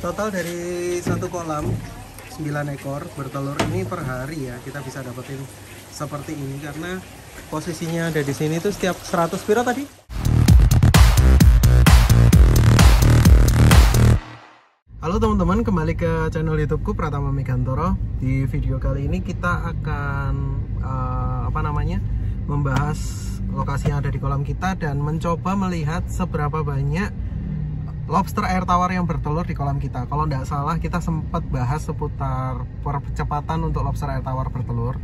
total dari satu kolam 9 ekor bertelur ini per hari ya kita bisa dapetin seperti ini karena posisinya ada di sini tuh setiap 100 piro tadi Halo teman-teman, kembali ke channel YouTubeku Pratama Megantoro. Di video kali ini kita akan uh, apa namanya? membahas lokasi yang ada di kolam kita dan mencoba melihat seberapa banyak lobster air tawar yang bertelur di kolam kita. Kalau tidak salah kita sempat bahas seputar percepatan untuk lobster air tawar bertelur.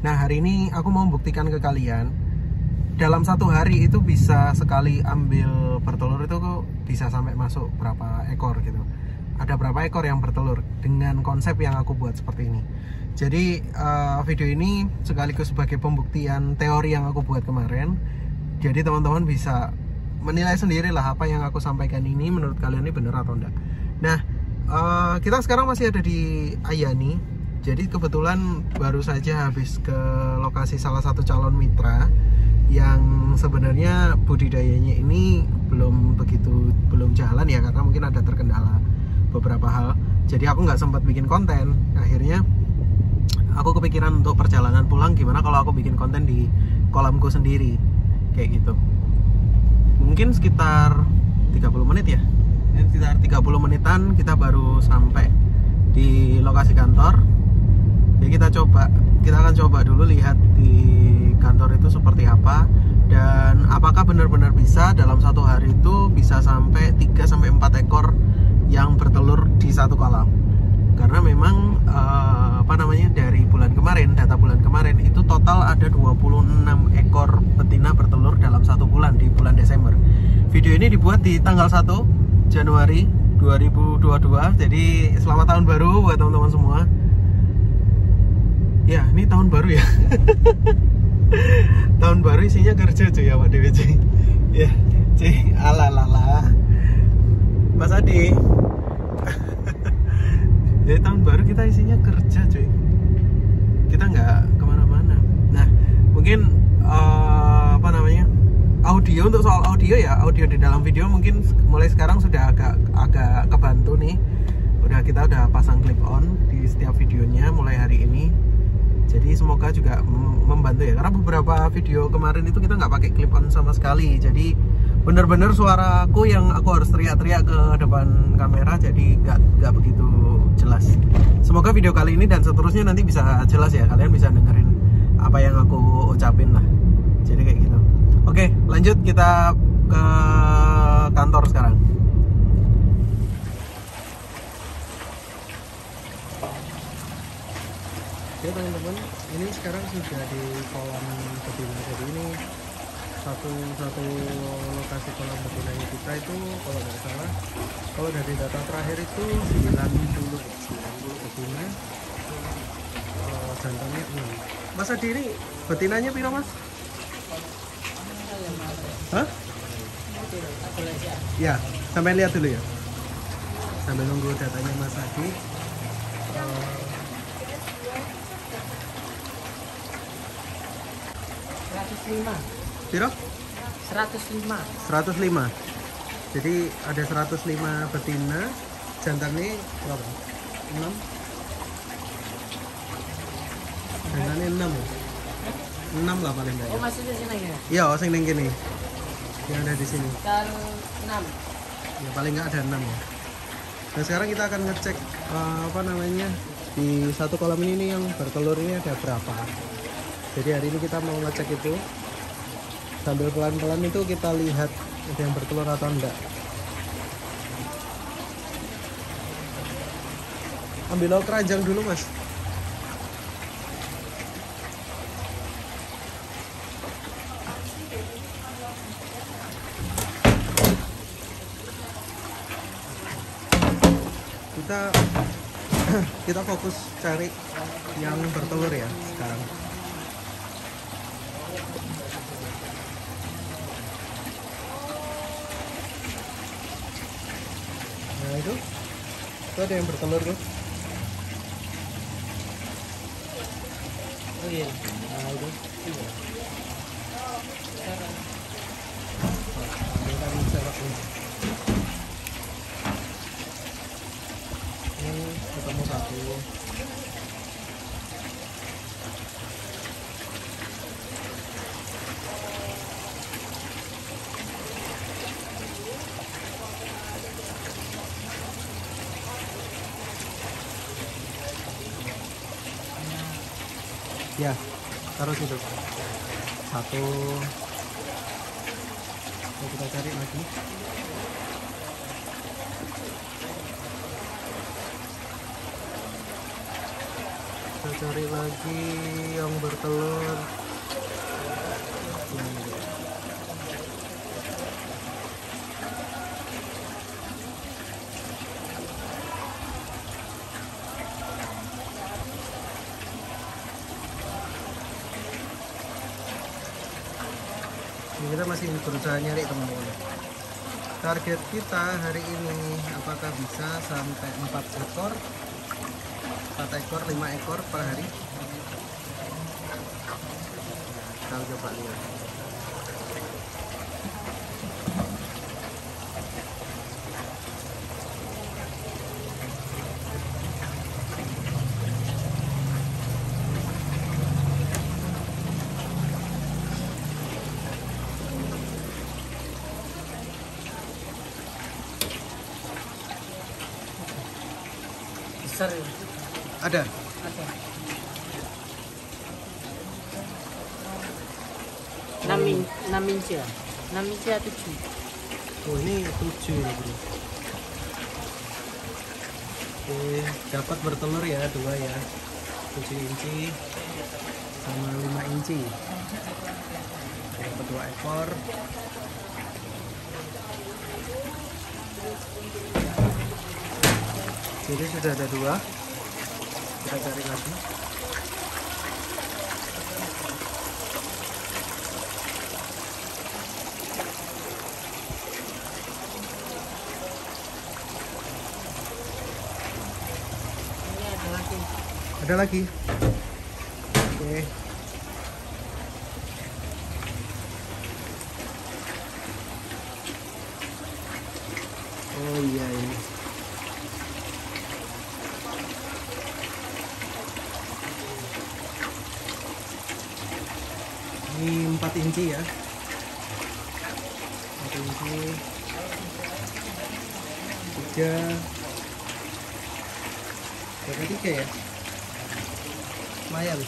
Nah hari ini aku mau buktikan ke kalian dalam satu hari itu bisa sekali ambil bertelur itu bisa sampai masuk berapa ekor gitu ada berapa ekor yang bertelur dengan konsep yang aku buat seperti ini jadi uh, video ini sekaligus sebagai pembuktian teori yang aku buat kemarin jadi teman-teman bisa menilai sendiri lah apa yang aku sampaikan ini menurut kalian ini benar atau enggak. Nah uh, kita sekarang masih ada di Ayani. Jadi kebetulan baru saja habis ke lokasi salah satu calon mitra yang sebenarnya budidayanya ini belum begitu belum jalan ya karena mungkin ada terkendala beberapa hal. Jadi aku nggak sempat bikin konten. Akhirnya aku kepikiran untuk perjalanan pulang gimana kalau aku bikin konten di kolamku sendiri kayak gitu mungkin sekitar 30 menit ya. Sekitar 30 menitan kita baru sampai di lokasi kantor. Jadi kita coba kita akan coba dulu lihat di kantor itu seperti apa. Dan apakah benar-benar bisa dalam satu hari itu bisa sampai 3 sampai 4 ekor yang bertelur di satu kolam karena memang uh, apa namanya dari bulan kemarin data bulan kemarin itu total ada 26 ekor betina bertelur dalam satu bulan di bulan Desember. Video ini dibuat di tanggal 1 Januari 2022 jadi selamat tahun baru buat teman-teman semua. Ya ini tahun baru ya. Tahun baru isinya kerja cuy ya Pak Dewi cuy. Ya cuy. Ala. Mas Adi jadi tahun baru kita isinya kerja cuy. Kita nggak ke mana-mana. Nah mungkin uh, apa namanya audio untuk soal audio ya audio di dalam video mungkin mulai sekarang sudah agak agak kebantu nih. Udah kita udah pasang clip on di setiap videonya mulai hari ini. Jadi semoga juga membantu ya. Karena beberapa video kemarin itu kita nggak pakai clip on sama sekali. Jadi bener-bener suaraku yang aku harus teriak-teriak ke depan kamera jadi nggak nggak begitu jelas. Semoga video kali ini dan seterusnya nanti bisa jelas ya. Kalian bisa dengerin apa yang aku ucapin lah. Jadi kayak gitu. Oke lanjut kita ke kantor sekarang. Oke teman-teman, ini sekarang sudah di kolam betina. Jadi ini satu satu lokasi kolam betina kita itu kalau nggak salah kalau dari data terakhir itu 90 90 betina uh, jantannya 6 masa diri betinanya piro mas? Hah? Ya, sampai lihat dulu ya sambil nunggu datanya Mas Adi uh, Piro? 105. 105. Jadi ada 105 betina, jantannya berapa? 6. Jantannya 6 ya? 6 lah paling enggak. Oh, maksudnya sini ya? Iya, oh, sing ning kene. Yang ada di sini. Dan 6. Ya paling enggak ada 6 ya. Nah, sekarang kita akan ngecek uh, apa namanya? Di satu kolam ini nih yang bertelur ini ada berapa. Jadi hari ini kita mau ngecek itu sambil pelan-pelan itu kita lihat ada yang bertelur atau enggak. Ambil lauk keranjang dulu mas. Kita kita fokus cari yang bertelur ya sekarang itu itu ada yang bertelur tuh oh iya. Nah itu iya. ketemu satu ya taruh situ. Satu. Oke, kita cari lagi. Kita cari lagi yang bertelur. Ini kita masih berusaha nyari teman-teman target kita hari ini apakah bisa sampai 4 ekor? 4 ekor 5 ekor per hari? Kita coba lihat Besar ada? Ada. 6 in, 6 inci ya? 6 inci atau 7? oh ini 7 ya bro. Oke dapat bertelur ya dua ya. 7 inci sama 5 inci. Dapat dua ekor jadi sudah ada dua. Kita cari lagi. Ini ada lagi. ada lagi oke oh iya ini ini 4 inci ya 4 inci 3 berapa tiga ya? Lumayan.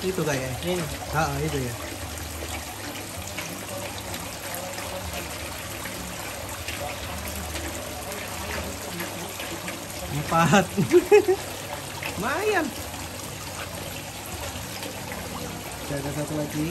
Itu kayak Ini. ah itu ya empat lumayan. Ada satu lagi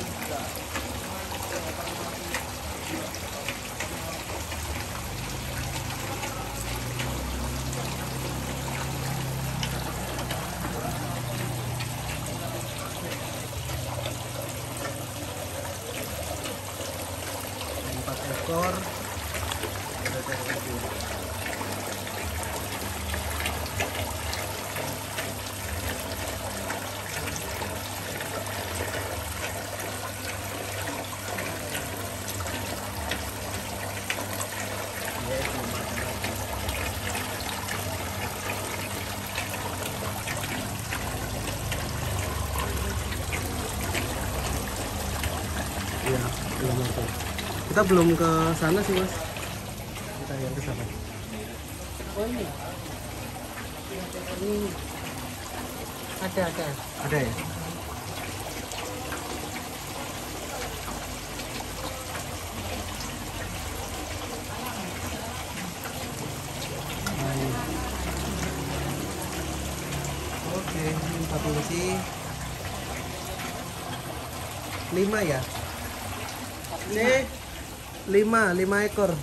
Kita belum ke sana sih, Mas. Kita yang ke sana. Oh ini. Ini. Ada, ada. Ada ya? Oke, ini empat inci. Lima ya? Ini lima, lima ekor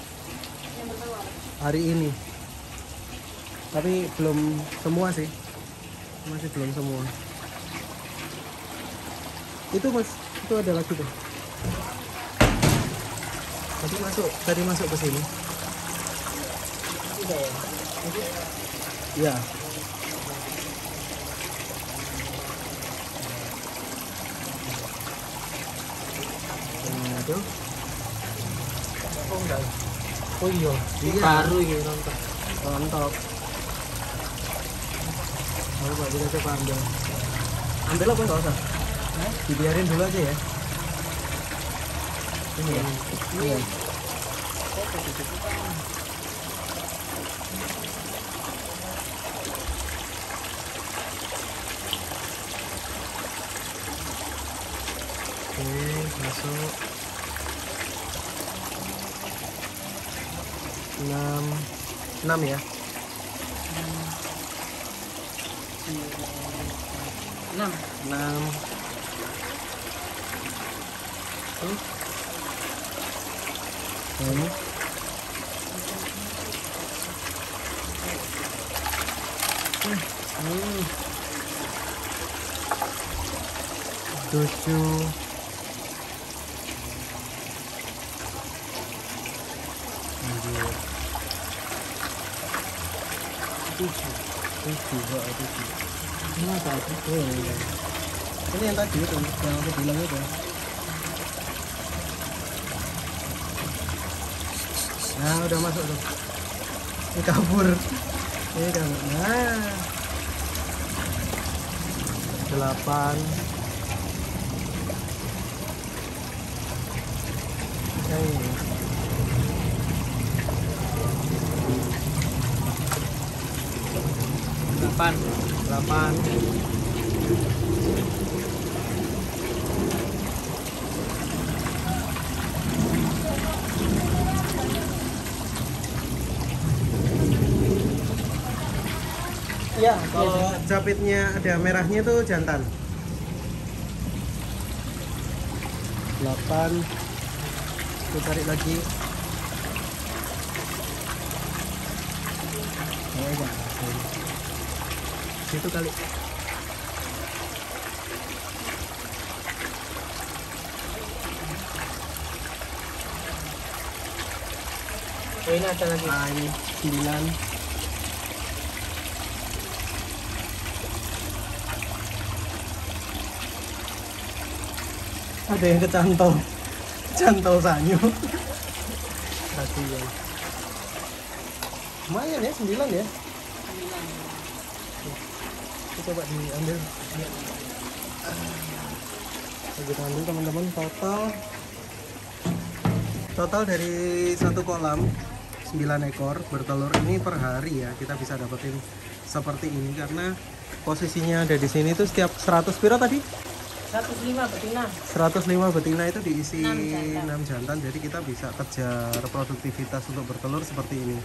hari ini. Tapi belum semua sih, masih belum semua. Itu mas, itu ada lagi tuh. Tadi masuk, tadi masuk ke sini. Tidak ya? Ya. Cil. Oh enggak. Oh iya. Iya. Baru ini nonton. Mantap. Lalu Pak kita coba ambil. Ambil apa enggak usah? Dibiarin dulu aja ya. Ini ya. Iya. Oke, masuk. Enam, enam ya. Enam. enam Tuh. ini Hmm. tujuh Anjir. Tujuh tujuh oh, tujuh Ini apa itu? Oh, iya. Ini yang tadi itu, yang aku bilang itu. Nah, udah masuk tuh. Ini kabur. Ini kabur. Nah. Delapan. Yang ini. Delapan. Delapan. Iya. Kalau capitnya ada merahnya itu jantan. 8 Kita tarik lagi. Oh, enggak. Situ kali. Oh ini ada lagi. Nah, ini 9 ada yang kecantol. Cantol sanyu. Kasihan lumayan ya 9 ya Kita coba diambil. Kita ambil teman-teman total. Total dari satu kolam 9 ekor bertelur ini per hari ya kita bisa dapetin seperti ini. Karena posisinya ada di sini tuh setiap 100 piro tadi? 105 betina. 105 betina itu diisi Enam 6 jantan. jadi kita bisa kejar produktivitas untuk bertelur seperti ini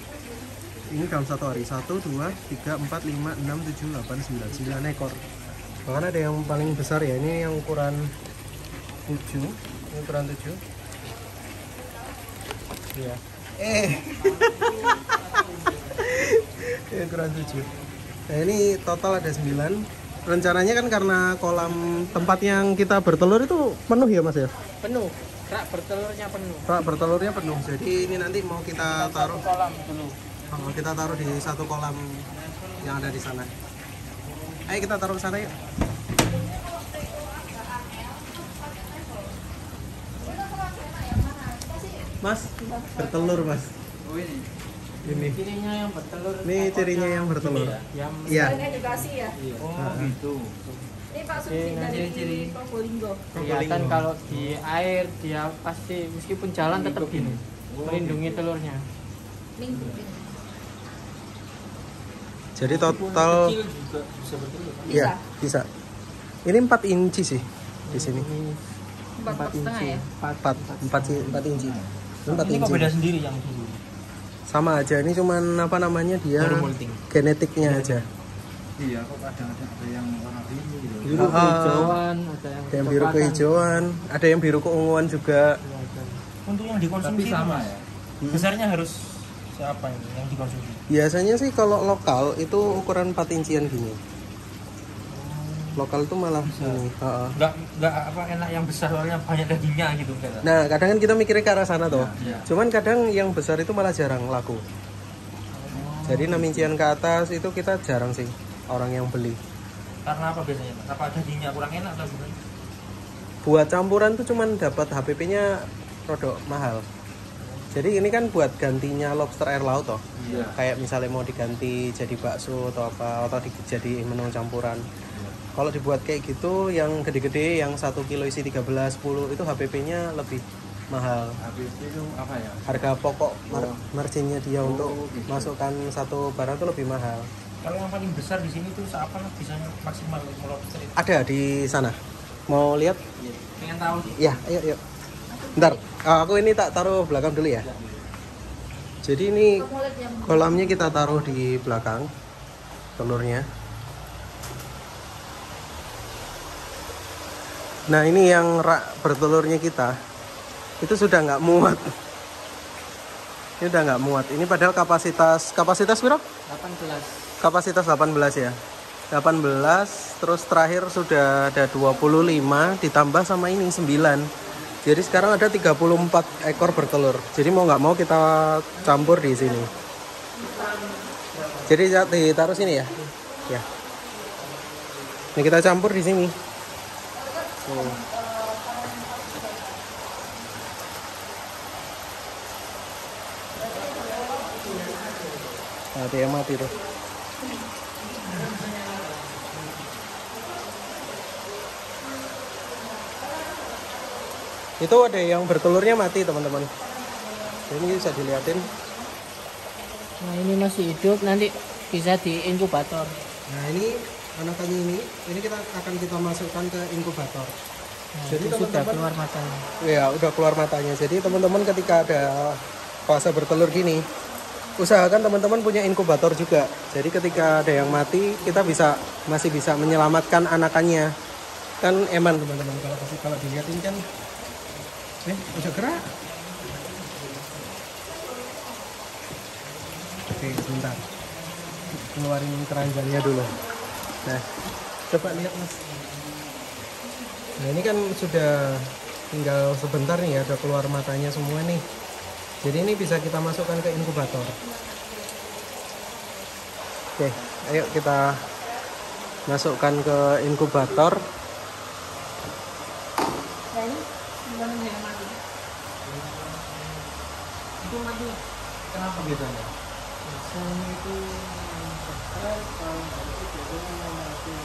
ini dalam satu hari. 1, 2, 3, 4, 5, 6, 7, 8, 9 9 ekor. Bahkan ada yang paling besar ya. Ini yang ukuran 7 ini ukuran 7 iya. Eh. Ini ukuran 7 nah ini total ada 9 rencananya kan karena kolam tempat yang kita bertelur itu penuh ya mas ya? Penuh. Rak bertelurnya penuh. Pak bertelurnya penuh. Jadi ini nanti mau kita taruh Kolam dulu. Oh, kita taruh di satu kolam yang ada di sana. Ayo kita taruh ke sana yuk. Mas, bertelur mas. Oh ini. Ini, Cirinya yang bertelur. ini cirinya yang bertelur. Yang Iya. edukasi ya. Oh gitu. Ini Pak nah, dari. Probolinggo. Kelihatan kalau di air dia pasti meskipun jalan tetap gini. Melindungi telurnya. Minggu. Jadi total, Kecil juga bisa ya. Ini 4 inci sih di sini. Ini Empat empat setengah ya. 4 4 sih 4 inci. Ini 4 Ini kok inci. beda sendiri yang dulu. Sama aja. Ini cuman apa namanya dia genetiknya aja. Iya, kok kadang-kadang ada yang warna biru gitu. Biru Ah. kehijauan, ada yang Ada yang biru kehijauan, ada yang biru keunguan juga. Iya, ada. Untuk yang dikonsumsi Tapi sama ya. Besarnya harus siapa ini yang dikonsumsi? Biasanya sih kalau lokal itu ukuran 4 incian gini. Lokal itu malah ini. heeh. Enggak enggak apa enak yang besar soalnya banyak dagingnya gitu kan. Nah, kadang kan kita mikirnya ke arah sana tuh. Iya. Cuman kadang yang besar itu malah jarang laku. Jadi 6 incian ke atas itu kita jarang sih orang yang beli. Karena apa biasanya? Apa dagingnya kurang enak atau gimana? Buat campuran tuh cuman dapat HPP-nya rodok mahal. Jadi ini kan buat gantinya lobster air laut toh. Iya. Kayak misalnya mau diganti jadi bakso atau apa atau di- jadi menu campuran. Kalau dibuat kayak gitu yang gede-gede yang 1 kilo isi 13 10 itu HPP-nya lebih mahal. Habis itu apa ya? Harga pokok mar- marginnya dia untuk gitu. masukkan satu barang itu lebih mahal. Kalau yang paling besar di sini tuh lah bisa maksimal lobster itu? Ada di sana. Mau lihat? Pengen tahu sih. Ya, ayo, ayo. Ntar, ah, aku ini tak taruh belakang dulu ya. Jadi ini kolamnya kita taruh di belakang telurnya. Nah ini yang rak bertelurnya kita itu sudah nggak muat. Ini udah nggak muat. Ini padahal kapasitas kapasitas berapa? 18. Kapasitas 18 ya. 18 terus terakhir sudah ada 25 ditambah sama ini 9. Jadi sekarang ada 34 ekor bertelur. Jadi mau nggak mau kita campur di sini. Jadi ditaruh sini ya. Ya. Ini kita campur di sini. Tuh. Ada yang mati tuh. Itu ada yang bertelurnya mati teman-teman. Ini bisa dilihatin. Nah ini masih hidup nanti bisa di inkubator. Nah ini anakannya ini, ini kita akan kita masukkan ke inkubator. Nah, Jadi sudah keluar matanya. Ya udah keluar matanya. Jadi teman-teman ketika ada fase bertelur gini, usahakan teman-teman punya inkubator juga. Jadi ketika ada yang mati, kita bisa masih bisa menyelamatkan anakannya. Kan eman teman-teman kalau kalau dilihatin kan, gerak. Oke sebentar, keluarin keranjangnya dulu. Nah, coba lihat mas. Nah ini kan sudah tinggal sebentar nih ya, udah keluar matanya semua nih. Jadi ini bisa kita masukkan ke inkubator. Oke, ayo kita masukkan ke inkubator. Gimana nih yang mati? Itu mati. Kenapa? Biasanya itu stres kalau nggak itu biasanya mati.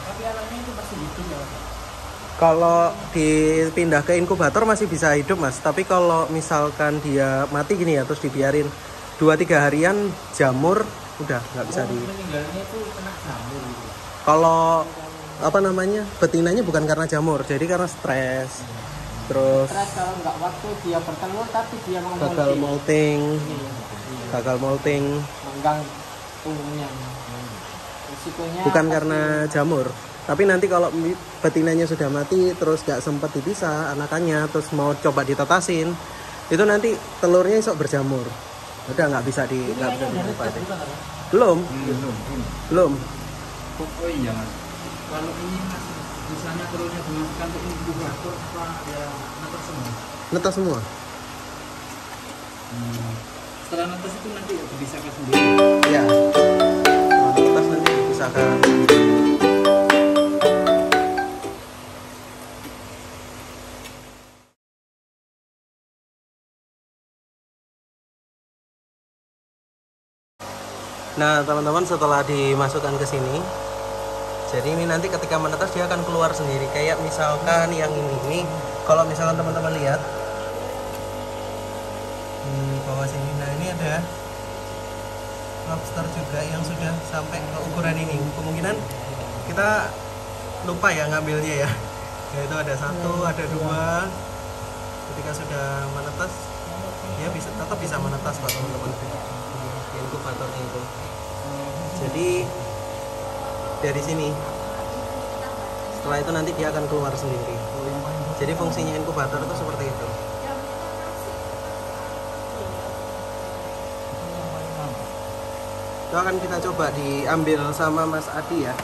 Tapi anaknya itu pasti hidup ya. Kalau dipindah ke inkubator masih bisa hidup mas, tapi kalau misalkan dia mati gini ya terus dibiarin 2-3 harian jamur udah nggak bisa di. Meninggalnya itu kena jamur gitu. Kalau apa namanya betinanya bukan karena jamur, jadi karena stres. Terus Stres kalau nggak waktu dia bertelur tapi dia mau gagal molting. molting, Iya. gagal molting Menggang punggungnya. Risikonya bukan pasti- karena jamur. Tapi nanti kalau betinanya sudah mati terus gak sempat dipisah anakannya terus mau coba ditetasin itu nanti telurnya esok berjamur. Udah nggak bisa di nggak bisa diobati. Belum, Belum. belum. Oh iya mas. Kalau ini mas, misalnya telurnya dimasukkan ke inkubator apa ya netes semua? Netas semua. Hmm. Setelah netes itu nanti dipisahkan sendiri. Ya. Kalau netas nanti dipisahkan. Nah, teman-teman setelah dimasukkan ke sini, jadi ini nanti ketika menetas dia akan keluar sendiri. Kayak misalkan yang ini, ini kalau misalkan teman-teman lihat di bawah sini, nah ini ada lobster juga yang sudah sampai ke ukuran ini. Kemungkinan kita lupa ya ngambilnya ya. Yaitu ada satu, ada dua. Ketika sudah menetas, dia bisa tetap bisa menetas pak teman-teman. Di inkubatornya itu. Jadi dari sini. Setelah itu nanti dia akan keluar sendiri. Jadi fungsinya inkubator itu seperti itu. Itu akan kita coba diambil sama Mas Adi ya.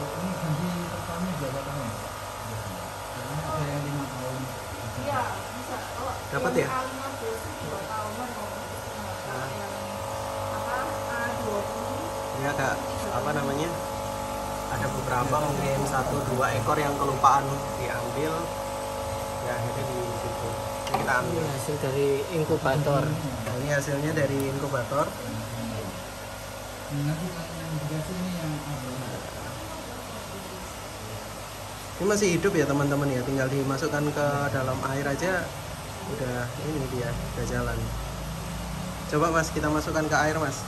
Ini gaji pertama berapa tahun? Karena ada yang lima tahun. Iya, bisa. Kalau Dapat ya? yang A15 itu dua tahunan kalau yang apa A20 ini agak apa namanya ada beberapa mungkin satu ekor yang kelupaan diambil ya akhirnya di situ. Ini kita Ini ambil hasil dari inkubator. Nah, ini hasilnya dari inkubator. Ini ini masih hidup ya teman-teman ya. Tinggal dimasukkan ke dalam air aja udah ini dia udah jalan. Coba mas kita masukkan ke air mas.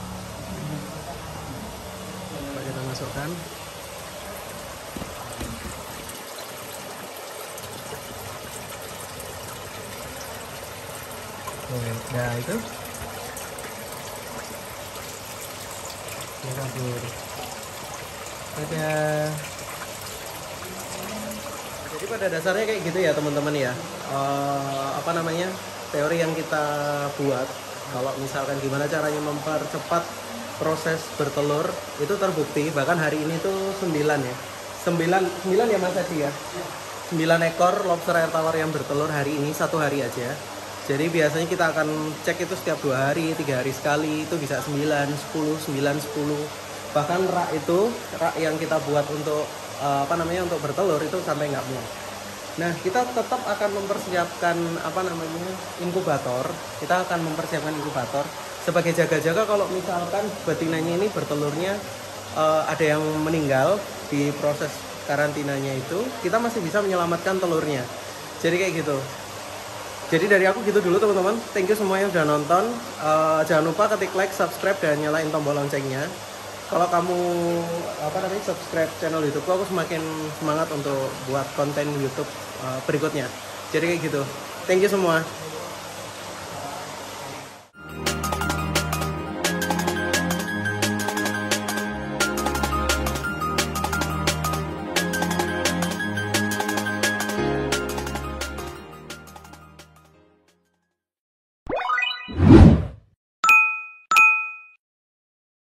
Coba kita masukkan Ya itu. Dia kabur. Dadah. Jadi pada dasarnya kayak gitu ya teman-teman ya. Eh, apa namanya? Teori yang kita buat kalau misalkan gimana caranya mempercepat proses bertelur itu terbukti bahkan hari ini tuh 9 ya. 9 9 ya Mas Adi ya? 9 ekor lobster air tawar yang bertelur hari ini satu hari aja jadi biasanya kita akan cek itu setiap dua hari tiga hari sekali itu bisa 9 10 9 10 bahkan rak itu rak yang kita buat untuk eh, apa namanya untuk bertelur itu sampai nggak muat Nah, kita tetap akan mempersiapkan apa namanya inkubator. Kita akan mempersiapkan inkubator sebagai jaga-jaga kalau misalkan betinanya ini bertelurnya eh, ada yang meninggal di proses karantinanya itu, kita masih bisa menyelamatkan telurnya. Jadi kayak gitu. Jadi dari aku gitu dulu teman-teman. Thank you semua yang udah nonton. Eh, jangan lupa ketik like, subscribe dan nyalain tombol loncengnya. Kalau kamu apa namanya subscribe channel YouTube aku semakin semangat untuk buat konten YouTube eh, berikutnya. Jadi kayak gitu. Thank you semua.